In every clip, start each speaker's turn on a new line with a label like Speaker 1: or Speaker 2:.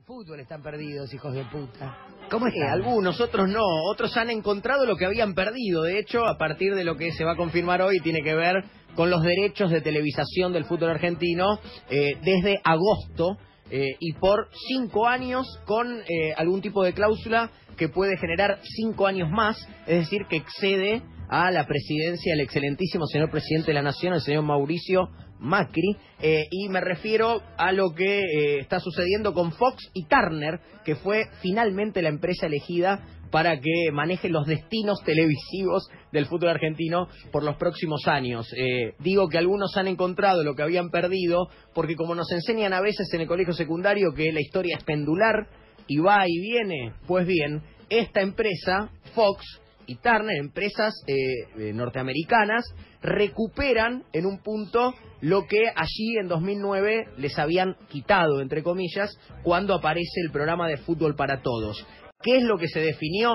Speaker 1: El fútbol están perdidos, hijos de puta. ¿Cómo
Speaker 2: Eh,
Speaker 1: están?
Speaker 2: algunos, otros no. Otros han encontrado lo que habían perdido. De hecho, a partir de lo que se va a confirmar hoy, tiene que ver con los derechos de televisación del fútbol argentino eh, desde agosto eh, y por cinco años con eh, algún tipo de cláusula que puede generar cinco años más, es decir, que excede a la presidencia del excelentísimo señor presidente de la Nación, el señor Mauricio Macri, eh, y me refiero a lo que eh, está sucediendo con Fox y Turner, que fue finalmente la empresa elegida para que maneje los destinos televisivos del fútbol argentino por los próximos años. Eh, digo que algunos han encontrado lo que habían perdido, porque como nos enseñan a veces en el colegio secundario que la historia es pendular y va y viene, pues bien, esta empresa, Fox, y Turner, empresas eh, eh, norteamericanas, recuperan en un punto lo que allí en 2009 les habían quitado, entre comillas, cuando aparece el programa de fútbol para todos. ¿Qué es lo que se definió?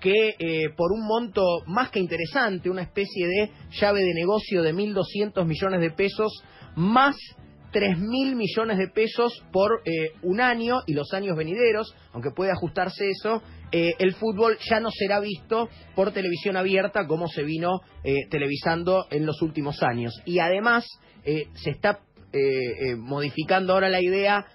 Speaker 2: Que eh, por un monto más que interesante, una especie de llave de negocio de 1.200 millones de pesos, más 3.000 millones de pesos por eh, un año y los años venideros, aunque puede ajustarse eso, eh, el fútbol ya no será visto por televisión abierta como se vino eh, televisando en los últimos años. Y además eh, se está modificando ahora la idea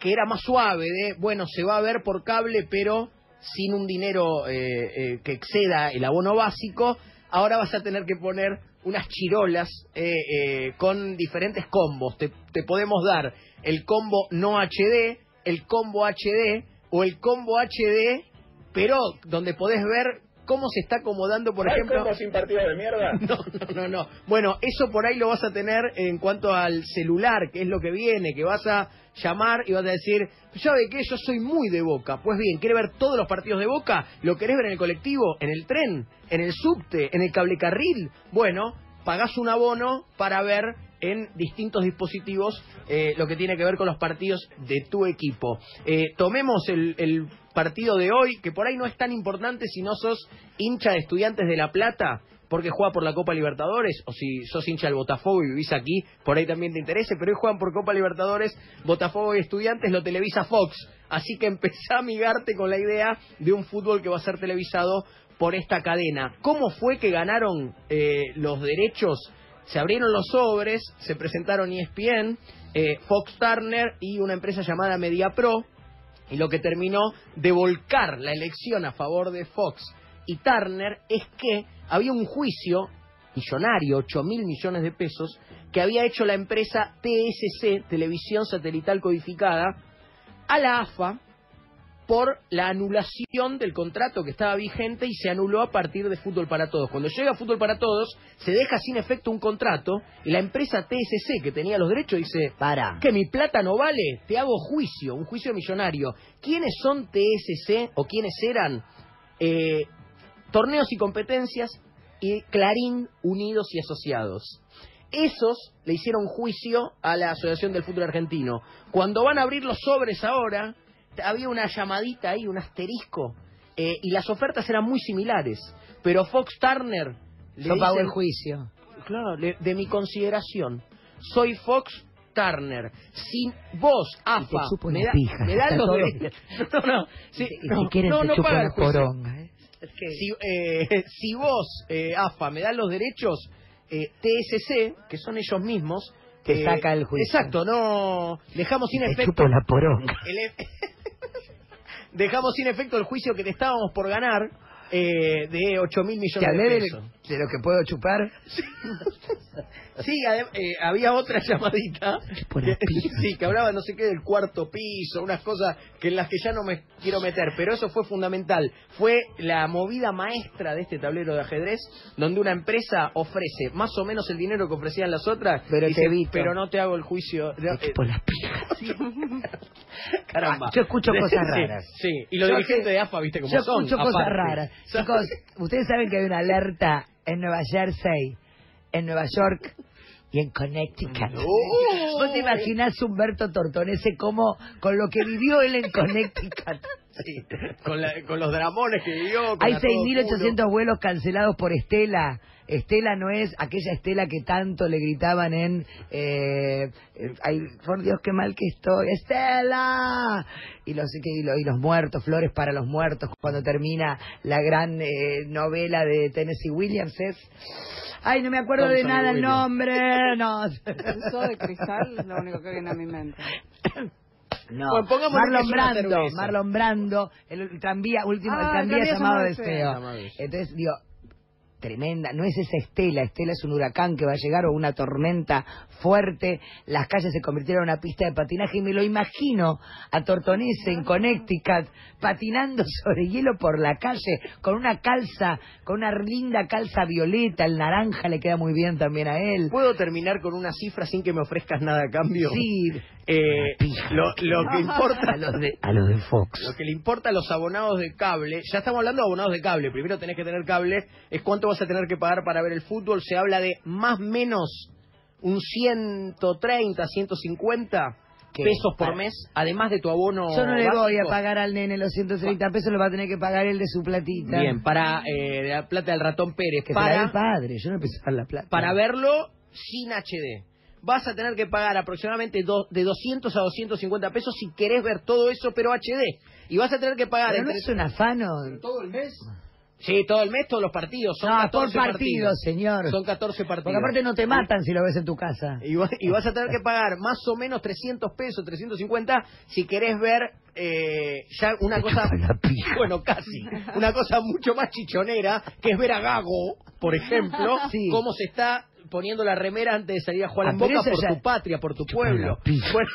Speaker 2: que era más suave de, bueno, se va a ver por cable, pero sin un dinero que exceda el abono básico, ahora vas a tener que poner unas chirolas eh, eh, con diferentes combos. Te, te podemos dar el combo no HD, el combo HD o el combo HD, pero donde podés ver cómo se está acomodando, por ejemplo...
Speaker 3: sin partidos de mierda?
Speaker 2: No, no, no, no. Bueno, eso por ahí lo vas a tener en cuanto al celular, que es lo que viene, que vas a llamar y vas a decir, ¿sabe qué? Yo soy muy de Boca. Pues bien, ¿quiere ver todos los partidos de Boca? ¿Lo querés ver en el colectivo, en el tren, en el subte, en el cablecarril? Bueno, pagás un abono para ver en distintos dispositivos eh, lo que tiene que ver con los partidos de tu equipo. Eh, tomemos el, partido de hoy, que por ahí no es tan importante si no sos hincha de estudiantes de La Plata, porque juega por la Copa Libertadores, o si sos hincha del Botafogo y vivís aquí, por ahí también te interese, pero hoy juegan por Copa Libertadores, Botafogo y Estudiantes lo televisa Fox, así que empezá a amigarte con la idea de un fútbol que va a ser televisado por esta cadena. ¿Cómo fue que ganaron eh, los derechos? Se abrieron los sobres, se presentaron ESPN, eh, Fox Turner y una empresa llamada MediaPro, y lo que terminó de volcar la elección a favor de Fox y Turner es que había un juicio millonario, 8 mil millones de pesos, que había hecho la empresa TSC, Televisión Satelital Codificada, a la AFA por la anulación del contrato que estaba vigente y se anuló a partir de Fútbol para Todos. Cuando llega Fútbol para Todos, se deja sin efecto un contrato y la empresa TSC, que tenía los derechos, dice,
Speaker 1: Para.
Speaker 2: que mi plata no vale, te hago juicio, un juicio millonario. ¿Quiénes son TSC o quiénes eran? Eh, torneos y competencias y Clarín Unidos y Asociados. Esos le hicieron juicio a la Asociación del Fútbol Argentino. Cuando van a abrir los sobres ahora, había una llamadita ahí, un asterisco, eh, y las ofertas eran muy similares. Pero Fox Turner le
Speaker 1: Yo pago el juicio.
Speaker 2: Claro, le- de mi consideración. Soy Fox Turner. Si vos, AFA, me, da,
Speaker 1: pija,
Speaker 2: me
Speaker 1: está
Speaker 2: los derechos. No, no, sí,
Speaker 1: y
Speaker 2: no,
Speaker 1: si quieren
Speaker 2: no, no paga el juicio.
Speaker 1: poronga. ¿eh?
Speaker 2: Si, eh, si vos, eh, AFA, me dan los derechos eh, TSC, que son ellos mismos,
Speaker 1: Te
Speaker 2: eh,
Speaker 1: saca el juicio.
Speaker 2: Exacto, no dejamos sin efecto
Speaker 1: chupo la poronga.
Speaker 2: el e- dejamos sin efecto el juicio que te estábamos por ganar eh, de 8 mil millones de, pesos.
Speaker 1: De lo que puedo chupar.
Speaker 2: Sí, eh, había otra llamadita.
Speaker 1: Por la
Speaker 2: que- sí, que hablaba no sé qué del cuarto piso, unas cosas que en las que ya no me quiero meter, pero eso fue fundamental. Fue la movida maestra de este tablero de ajedrez, donde una empresa ofrece más o menos el dinero que ofrecían las otras,
Speaker 1: Pero
Speaker 2: dice,
Speaker 1: te
Speaker 2: pero no te hago el juicio. No,
Speaker 1: Te
Speaker 2: eh,
Speaker 1: chupo la pija.
Speaker 2: caramba.
Speaker 1: Yo escucho cosas raras.
Speaker 2: Sí, y los
Speaker 1: Yo
Speaker 2: dirigentes de AFA, viste cómo
Speaker 1: Yo
Speaker 2: son.
Speaker 1: escucho cosas raras. Chicos, ustedes saben que hay una alerta en Nueva Jersey, en Nueva York y en Connecticut.
Speaker 2: Uh.
Speaker 1: ¿Vos te imaginás Humberto Tortonese como con lo que vivió él en Connecticut?
Speaker 2: Sí, con, la- con los dramones que vivió.
Speaker 1: Hay
Speaker 2: a todo
Speaker 1: 6.800
Speaker 2: culo.
Speaker 1: vuelos cancelados por Estela. Estela no es aquella Estela que tanto le gritaban en... Eh, eh, ay, por Dios, qué mal que estoy. ¡Estela! Y los, y lo- y los muertos, flores para los muertos, cuando termina la gran eh, novela de Tennessee Williams es... Ay, no me acuerdo de nada el nombre. No.
Speaker 3: Eso de cristal es lo único que viene a mi mente.
Speaker 1: No,
Speaker 2: que
Speaker 1: Marlon Brando. Marlon Brando, el, el tranvía, último, el
Speaker 3: Ah,
Speaker 1: tranvía
Speaker 3: tranvía
Speaker 1: llamado
Speaker 3: llamado
Speaker 1: Deseo.
Speaker 3: Deseo.
Speaker 1: Entonces, digo, tremenda, no es esa Estela, Estela es un huracán que va a llegar o una tormenta fuerte, las calles se convirtieron en una pista de patinaje y me lo imagino a Tortonese en Connecticut patinando sobre hielo por la calle con una calza, con una linda calza violeta, el naranja le queda muy bien también a él.
Speaker 2: ¿Puedo terminar con una cifra sin que me ofrezcas nada a cambio?
Speaker 1: Sí,
Speaker 2: Eh, lo, lo que importa
Speaker 1: a los de, a los de Fox.
Speaker 2: Lo que le importa a los abonados de cable, ya estamos hablando de abonados de cable, primero tenés que tener cable, es cuánto vas a tener que pagar para ver el fútbol, se habla de más o menos un 130, 150
Speaker 1: ¿Qué?
Speaker 2: pesos por
Speaker 1: Para-
Speaker 2: mes, además de tu abono
Speaker 1: Yo no le voy a pagar al nene los 130 pesos, lo va a tener que pagar él de su platita.
Speaker 2: Bien, para eh, la plata del ratón Pérez,
Speaker 1: Que dé el
Speaker 2: para,
Speaker 1: padre, yo no empecé a la plata.
Speaker 2: para verlo sin HD. Vas a tener que pagar aproximadamente do- de 200 a 250 pesos si querés ver todo eso, pero HD. Y vas a tener que pagar
Speaker 1: Pero no es un afano.
Speaker 2: todo el mes. Sí, todo el mes, todos los partidos. Son
Speaker 1: No,
Speaker 2: 14
Speaker 1: por partido, señor.
Speaker 2: Son 14 partidos.
Speaker 1: Porque aparte no te matan si lo ves en tu casa.
Speaker 2: Y, va- y vas a tener que pagar más o menos 300 pesos, 350, si querés ver eh, ya una cosa, bueno, casi, una cosa mucho más chichonera, que es ver a Gago, por ejemplo,
Speaker 1: Sí.
Speaker 2: cómo se está poniendo la remera antes de salir a jugar
Speaker 1: Ah,
Speaker 2: en Boca por
Speaker 1: ya-
Speaker 2: tu patria, por tu pueblo. Bueno,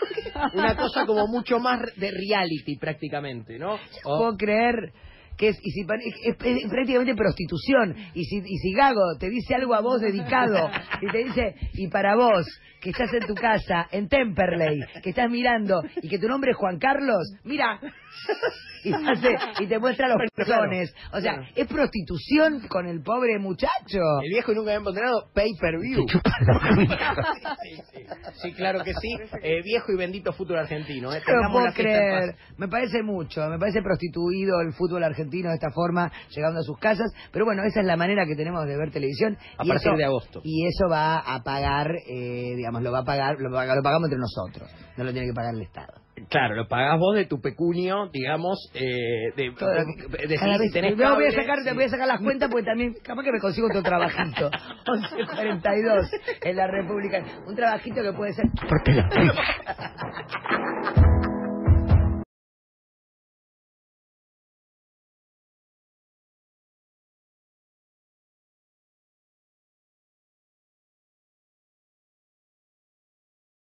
Speaker 2: una cosa como mucho más de reality prácticamente, ¿no? O-
Speaker 1: Puedo creer que es, y si, es prácticamente prostitución. Y si, y si Gago te dice algo a vos dedicado, y te dice, y para vos, que estás en tu casa, en Temperley, que estás mirando, y que tu nombre es Juan Carlos, mira. Y, hace- y te muestra los pezones. O sea, es prostitución con el pobre muchacho.
Speaker 2: El viejo nunca había encontrado pay per view. sí, sí. Sí, claro que sí. Eh, viejo y bendito fútbol argentino. Eh.
Speaker 1: No puedo creer. Me parece mucho. Me parece prostituido el fútbol argentino de esta forma, llegando a sus casas. Pero bueno, esa es la manera que tenemos de ver televisión.
Speaker 2: A
Speaker 1: y
Speaker 2: partir
Speaker 1: eso-
Speaker 2: de agosto.
Speaker 1: Y eso va a pagar, eh, digamos, lo va a pagar, lo, lo pagamos entre nosotros. No lo tiene que pagar el Estado.
Speaker 2: Claro, lo pagás vos de tu pecunio, digamos, eh, de, de- de-
Speaker 1: cada
Speaker 2: si
Speaker 1: vez-
Speaker 2: tenés
Speaker 1: no, voy a sacar, te
Speaker 2: sí.
Speaker 1: voy a sacar las cuentas porque también capaz que me consigo otro trabajito. 11.42 en la República. Un trabajito que puede ser.